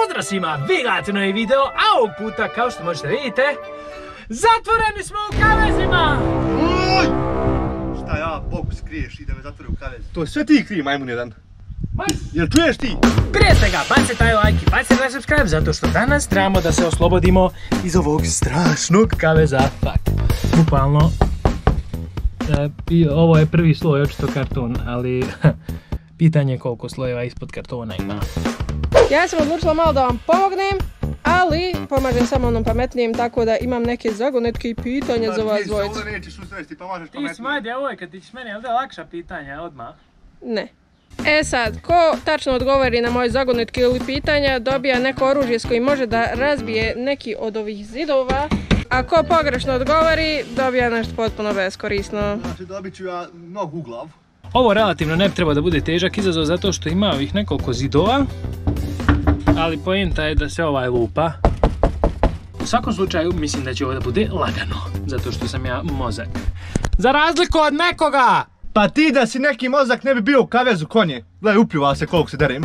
Pozdrav svima, vi gledate novi video, a ovog puta, kao što možete vidite, zatvoreni smo u kavezima! Oj! Šta ja, Bogu skriješ i da me zatvore u kavez? To je sve ti kriv, majmun jedan. Jel čuješ ti? Prije svega, bacite taj like i bacite taj subscribe, zato što danas trebamo da se oslobodimo iz ovog strašnog kaveza. Fuck. Bukvalno, e, i ovo je prvi sloj, očito karton, ali pitanje je koliko slojeva ispod kartona ima. Ja sam odlučila malo da vam pomognem, ali pomažem samo onom pametnijem, tako da imam neke zagonetke i pitanja za vas dvojicu. ovdje nećeš usresti, pa možeš Ti pametnije. smaj djevojka, ti ćeš meni ovdje lakša pitanja odmah. Ne. E sad, ko tačno odgovori na moje zagonetke ili pitanja, dobija neko oružje s kojim može da razbije neki od ovih zidova, a ko pogrešno odgovori, dobija nešto potpuno beskorisno. Znači dobit ću ja nogu u glavu. Ovo relativno ne bi trebao da bude težak izazov zato što ima ovih nekoliko zidova, ali pojenta je da se ovaj lupa. U svakom slučaju mislim da će ovo da bude lagano, zato što sam ja mozak. Za razliku od nekoga! Pa ti da si neki mozak ne bi bio u kavezu konje. Gledaj, upljuva se koliko se derem.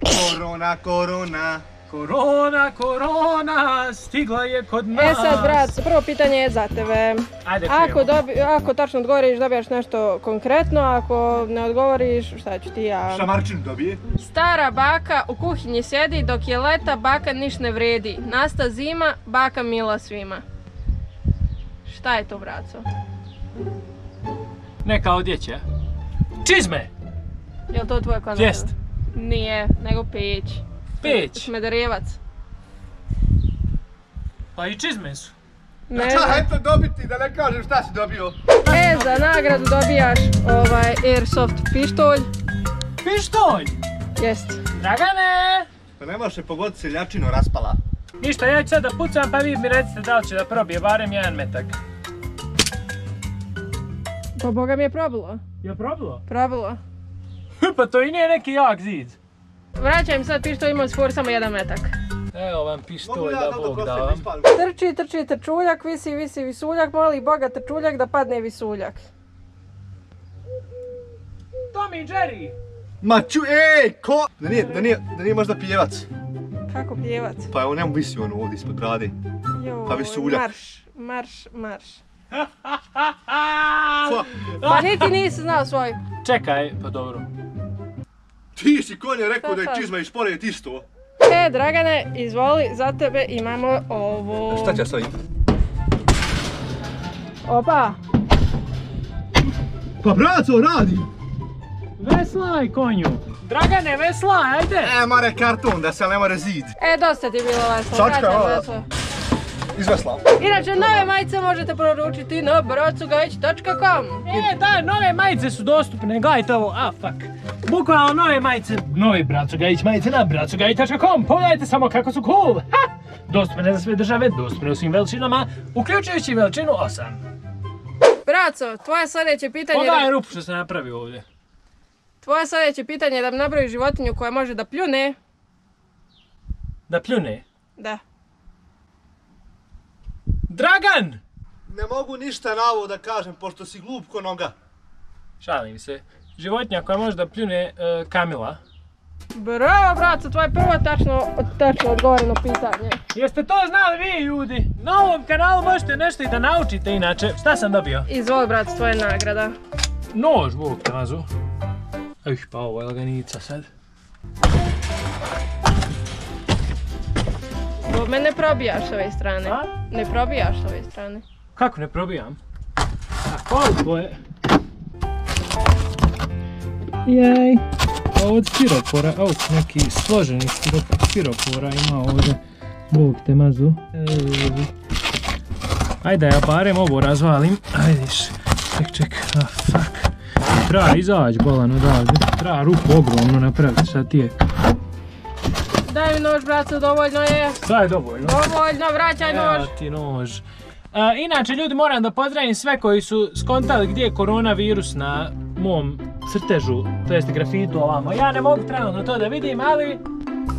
Korona, korona. Korona, korona, stigla je kod nas. E sad, brat, prvo pitanje je za tebe. Ajde, Ako, dobi, ako tačno odgovoriš, dobijaš nešto konkretno, ako ne odgovoriš, šta ću ti ja? Šamarčin dobije. Stara baka u kuhinji sjedi, dok je leta, baka niš ne vredi. Nasta zima, baka mila svima. Šta je to, braco? Neka odjeća. Čizme! Je li to tvoj konac? Jest. Nije, nego peć. Peć. Smederevac. Pa i čizme su. Ne eto dobiti, da ne kažem šta si dobio. E, za nagradu dobijaš ovaj Airsoft pištolj. Pištolj! Jest. Dragane! Pa ne može pogoditi seljačino raspala. Ništa, ja ću sad da pucam pa vi mi recite da li će da probije barem jedan metak. Pa boga mi je probilo. Je probilo? Probilo. pa to i nije neki jak zid. Vraćaj mi sad pištolj, imam svor samo jedan metak. Evo vam pištolj da Bog da vam. Trči, trči, trčuljak, visi, visi, visuljak, moli boga trčuljak da padne visuljak. Tommy Jerry! Ma ču, ej, ko? Da nije, da nije, da nije možda pjevac. Kako pjevac? Pa evo njemu visi ono ovdje ispod brade. Joj, Pa visuljak. Marš, marš, marš. Pa niti nisi znao svoj. Čekaj, pa dobro. Ti si konje rekao da je čizma i šporet isto. E, Dragane, izvoli, za tebe imamo ovo. Šta će stavim? Opa, Pa braco, radi! Veslaj konju! Dragane, veslaj, ajde! E, mare karton da se ne more zid. e, dosta ti je bilo veslo. Čačka, vraćam. Izvesla. Inače, nove majice možete poručiti na bracugajć.com E, da, nove majice su dostupne, gledajte ovo, a fuck. Bukvalno nove majice, novi Braco Gajić majice na bracogajić.com, pogledajte samo kako su cool, ha! Dostupne za sve države, dostupne u svim veličinama, uključujući veličinu 8. Braco, tvoje sljedeće pitanje... Pogledaj rupu što se napravi ovdje. Tvoje sljedeće pitanje je da mi napravi životinju koja može da pljune. Da pljune. Da. Dragan! Ne mogu ništa na ovo da kažem, pošto si glup ko noga. Šalim se. Životinja koja može da pljune e, Kamila. Bravo, braco, tvoje prvo tačno, tačno odgovoreno pitanje. Jeste to znali vi ljudi? Na ovom kanalu možete nešto i da naučite inače. Šta sam dobio? Izvoli, braco, tvoja nagrada. Nož, Bog te mazu. Ih, pa ovo je laganica sad. Bome ne probijaš s ove strane. A? Ne probijaš s ove strane. Kako ne probijam? A koliko je? Jej. Ovo od stiropora, au, neki složeni stiropor, stiropora ima ovdje. Bog te mazu. Ajde, ja barem ovo razvalim. Ajdiš. Ček, ček, a fuck. Treba izaći bolan odavde. Treba rupu ogromno napraviti, šta ti je? Daj mi nož, braco, dovoljno je. Je dovoljno. Dovoljno, vraćaj Evo nož. ti nož. A, inače, ljudi, moram da pozdravim sve koji su skontali gdje je koronavirus na mom crtežu, to jest grafitu ovamo. Ja ne mogu trenutno to da vidim, ali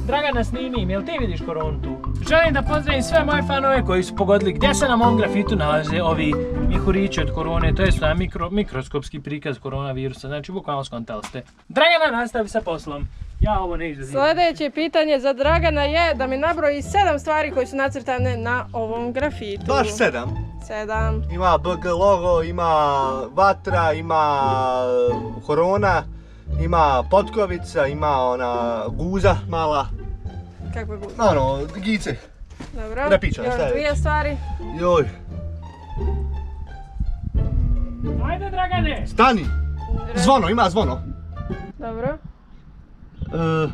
Dragana snimim, jel ti vidiš koronu tu? Želim da pozdravim sve moje fanove koji su pogodili gdje se na mom grafitu nalaze ovi mihurići od korone, to jest na mikro, mikroskopski prikaz koronavirusa, znači bukvalno skontali ste. Dragana nastavi sa poslom. Ja ovo ne izazivam. Sljedeće pitanje za Dragana je da mi nabroji sedam stvari koje su nacrtane na ovom grafitu. Baš sedam. Sedam. Ima BG logo, ima vatra, ima e, korona, ima potkovica, ima ona guza mala. Kako je guza? Ono, gice. Dobro. Repića, Još šta je? dvije stvari. Joj. Ajde Dragane! Stani! Zvono, ima zvono. Dobro. E,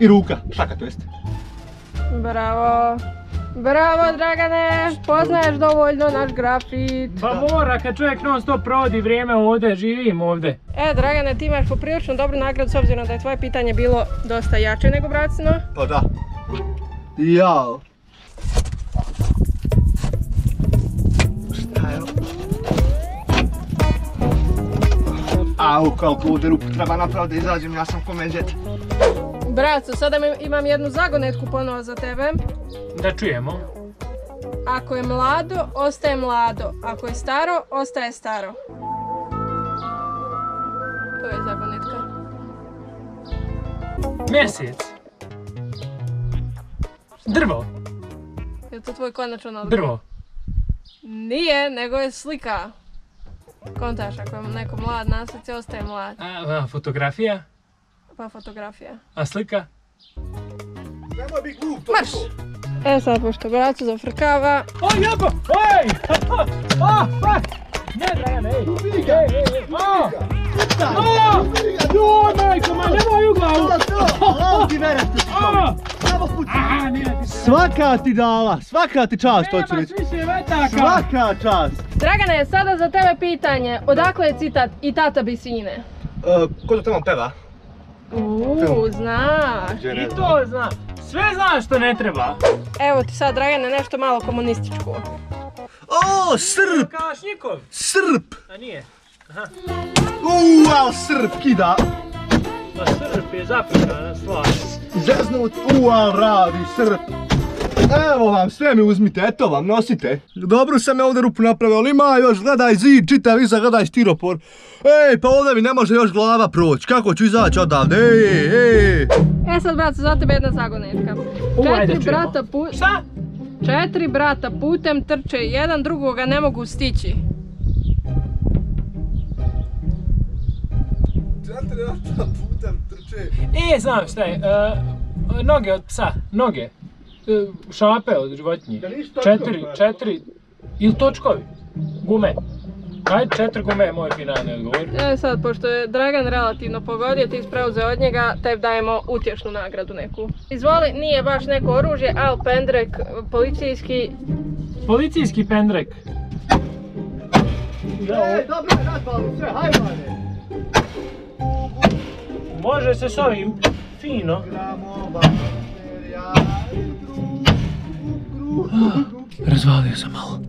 I ruka, šaka to jest. Bravo. Bravo Dragane, poznaješ dovoljno naš grafit. Pa mora, kad čovjek non stop provodi vrijeme ovdje, živim ovdje. E Dragane, ti imaš poprilično dobru nagradu s obzirom da je tvoje pitanje bilo dosta jače nego bracino. Pa da. Jao. Šta je ovo? Au, koliko rupu treba napraviti da izađem, ja sam ko medvjed. Braco, sada imam jednu zagonetku ponovo za tebe. Da čujemo. Ako je mlado, ostaje mlado. Ako je staro, ostaje staro. To je zagonetka. Mjesec. Drvo. Je to tvoj konačan odgovor? Drvo. Nije, nego je slika. Kontaš, ako je neko mlad na slici, ostaje mlad. A, a, fotografija. Pa fotografija. A slika? Nemoj biti glup, to Marš! E sad, pošto bracu zafrkava, O, jebo! Oj! A, fuck! Ne, Dragane, ej! Ej, ej, ej! A! A! Joj, majko, ma nemoj u glavu! A! Aha, nije ti se... Svaka ti dala, svaka ti čast, hoću Nemaš reći. više vetaka! Svaka čast. Dragane, sada za tebe pitanje. Odakle je citat i tata bi svine? Uh, ko to tamo peva? Uuu, znaš. I to zna. Sve znaš što ne treba. Evo ti sad, Dragane, nešto malo komunističko. O, Srp, Kalašnikov. Srp. A nije. Uuu, al Srp kida. Ma Srp je zapekana stvar. Zeznut, uuu, al radi Srp. Evo vam, sve mi uzmite, eto vam, nosite. Dobro sam ja ovdje rupu napravio, ali ima još, gledaj zid, čitav iza, gledaj stiropor. Ej, pa ovdje mi ne može još glava proći, kako ću izaći odavde, ej, ej. E sad, braco, za tebe jedna zagonetka. Četiri brata pu... Šta? Četiri brata putem trče, jedan drugoga ne mogu stići. Četiri rata putem trče. E, znam šta je. e, noge od psa, noge. E, šape od životinje. Četiri, četiri. Ili točkovi. Gume. Ajde, četiri gume je moj finalni odgovor. E sad, pošto je Dragan relativno pogodio, ti preuzeo od njega, tebi dajemo utješnu nagradu neku. Izvoli, nije baš neko oružje, ali pendrek, policijski, Policijski pendrek. Ej, dobro je razvali sve, hajmane. Može se s ovim fino. Gramo, Razvalio sam malo.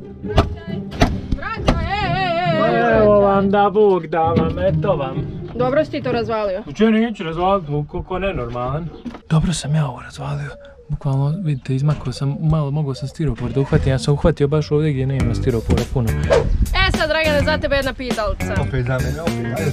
Evo vam da Bog da vam, eto vam. Dobro si ti to razvalio. Čemu neću razvaliti, koliko nenormalan. Dobro sam ja ovo razvalio. Bukvalno, vidite, izmakao sam, malo mogao sam stiropor da uhvatim, ja sam uhvatio baš ovdje gdje nema stiropora puno. E sad, Dragane, za tebe jedna pitalica. Opet za mene, opet, ajde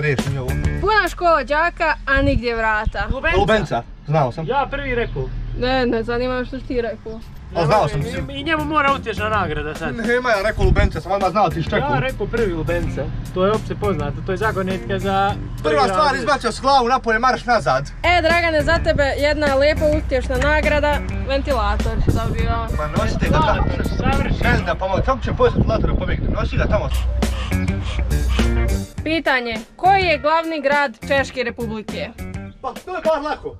riješim ovo. Puna škola đaka, a nigdje vrata. Lubenca, znao sam. Ja prvi rekao. Ne, ne zanima me što ti rekao. A znao sam si. I njemu mora utješna nagrada sad. Nema ja rekao Lubenca, sam odmah znao ti Ja ščeku. rekao prvi Lubence, to je opće poznato, to je zagonetka za... Prva stvar, izbacio s glavu napolje, marš nazad. E, Dragane, za tebe jedna lijepa utješna nagrada, ventilator dobio. Ma nosite ga tamo. Ne znam, pomoći, kako će poslati ventilator pobjegni, nosi ga tamo. Pitanje, koji je glavni grad Češke republike? Pa, to je bar lako.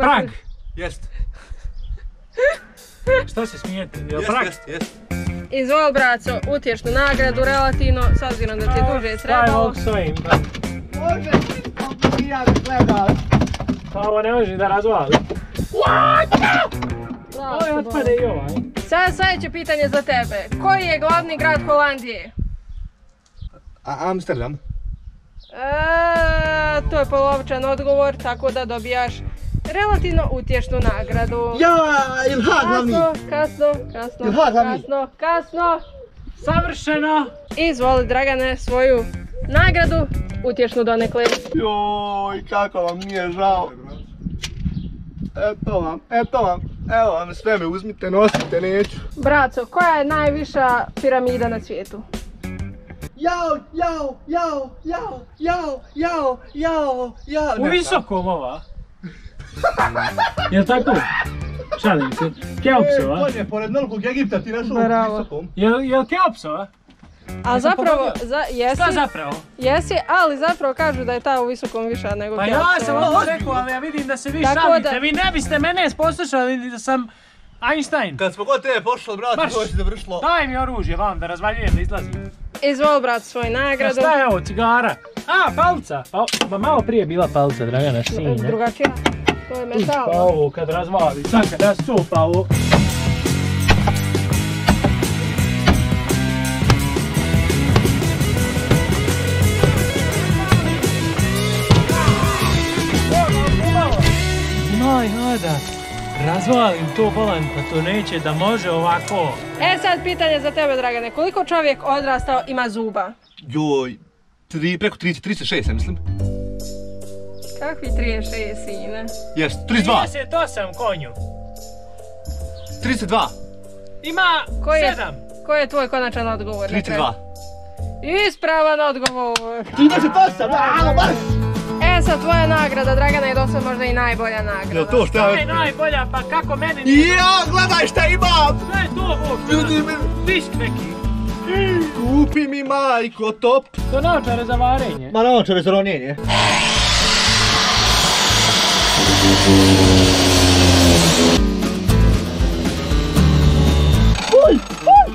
Prag. Jest. Šta se smijete? Jel Prag? jest, jest. Izvol, braco, utješnu nagradu, relativno, s obzirom da ti je duže trebalo. ovog s ovim? pa? Može, ti ja gledam. Pa ovo ne može da razvali. Ovo je otpade i ovaj. Sad sljedeće pitanje za tebe. Koji je glavni grad Holandije? A Amsterdam? E, to je polovičan odgovor, tako da dobijaš relativno utješnu nagradu. Ja, il ha glavni. Kasno, kasno, kasno, glavni? kasno, kasno. Savršeno! Izvoli, Dragane, svoju nagradu, utješnu donekle. Joj, kako vam nije žao. Eto vam, eto vam. Evo vam, sve me uzmite, nosite, neću. Braco, koja je najviša piramida na svijetu? Jao, jao, jao, jao, jao, jao, jao, jao. U visokom ova. Jel tako? Šalim se. Keopsova? Konje, pored Novog Egipta ti našao Bravo. u visokom. Jel, jel Keopsova? A zapravo, za, jesi, Šta zapravo? jesi, ali zapravo kažu da je ta u visokom viša nego Pa ja sam ovo rekao, ali ja vidim da se vi Tako šalite. da- Vi ne biste mene poslušali da sam Einstein. Kad smo god tebe pošli, brate, Marš. to je završilo. Daj mi oružje vam da razvaljujem da izlazim. Izvol brat svoju nagradu. šta je ovo, cigara? A, palca. Pa, malo prije je bila palca, Dragana, sine. Drugačija. To je metal. Pa ovo kad razvali, sad kad rastupa ovo. Maj, hada. Razvalim to bolan, pa to neće da može ovako. E sad pitanje za tebe Dragane, koliko čovjek odrastao ima zuba? Joj, tri, preko 30, 36, ja mislim. Kakvi 36 sine? Jes, 32, 38 konju. 32, Ima Koji je- 7. Koji je tvoj konačan odgovor? na kraju? 32. Ispravan odgovor. 38, bravo, baš! E sad tvoja nagrada Dragana je dosad možda i najbolja nagrada. Jel to šta To je je? najbolja, pa kako meni nije... Ja, gledaj šta imam! Šta je to, Bog? Ljudi mi... Visk neki. Kupi mi majko top. To naočare za varenje. Ma naočare za ronjenje. Uj, uj!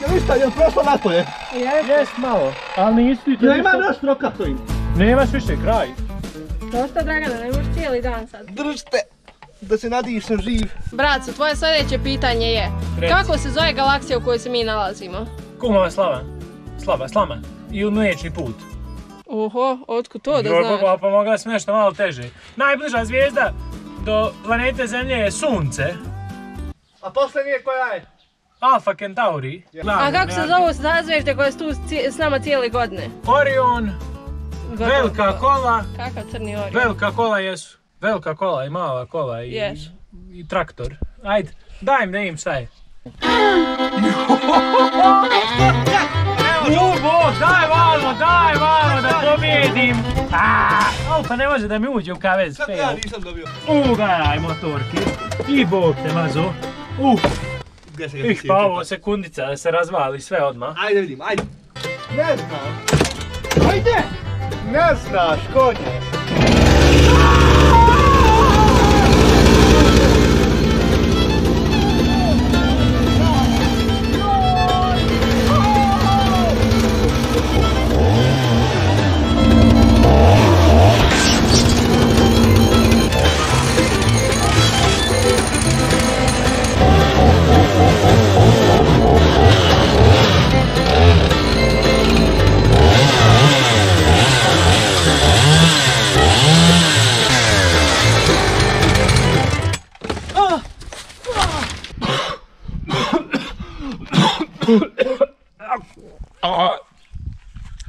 Jel ništa, jel prošlo napolje? Jest malo, ali nisi ti to Ja imam još trokatoin. Nemaš više kraj. Dosta Dragana, ne možeš cijeli dan sad. Držite, da se nadišem živ. Braco, tvoje sljedeće pitanje je Reci. Kako se zove galaksija u kojoj se mi nalazimo? Kumova slava. Slava, slama. Ili mliječni put. Oho, otkud to da Joj, znaš? pa pomogla si nešto malo teže. Najbliža zvijezda do planete Zemlje je Sunce. A posljednije koja je? Alfa Centauri. A kako se zovu sazvježde koje su tu s nama cijele godine? Orion, Gotovo. velika kola. Kakav crni orion? Velika kola jesu. Velika kola i mala kola i, Jesu. i traktor. Ajde, daj im da im šta je. Bog, daj malo, daj malo da pobjedim. Au, pa ne može da mi uđe u kavez. Kako ja nisam dobio? U, gledaj motorki. I Bog te mazo. Uh, ih pa ovo sekundica da se razvali sve odmah. Ajde vidim, ajde. Ne znam. Ajde! Ne znaš, konje.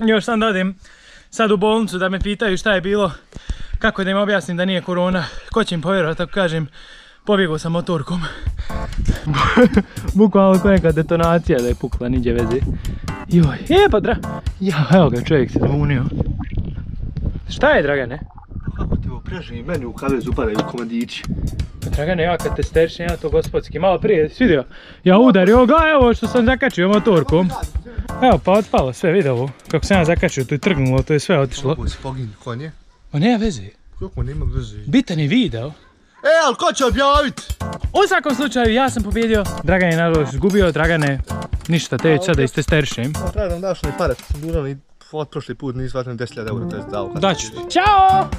Još sam da odem sad u bolnicu da me pitaju šta je bilo, kako da im objasnim da nije korona, ko će im povjerovati ako kažem pobjegao sam motorkom. Bukvalno kao neka detonacija da je pukla, niđe veze. Joj, je pa dra... Ja, evo ga čovjek se zbunio. Šta je Dragane? Kako ti ovo preži meni u kavezu upadaju komadići. Pa Dragane, ja kad te steršim, ja to gospodski, malo prije, si vidio? Ja udario, gledaj evo što sam zakačio motorkom. Evo pa otpalo sve, vidi ovo. Kako sam ja zakačio, to je trgnulo, to je sve otišlo. Kako si pogin konje? Pa nema veze. Kako nema veze? Bitan je video. E, ali ko će objavit? U svakom slučaju, ja sam pobjedio. Dragan je nažalost izgubio, Dragane, ništa, te već sada istesterišem. Pa treba nam daš onaj pare, sam dužan i od prošli put vatren 10.000 eura, to je dao. Daću. Ćao!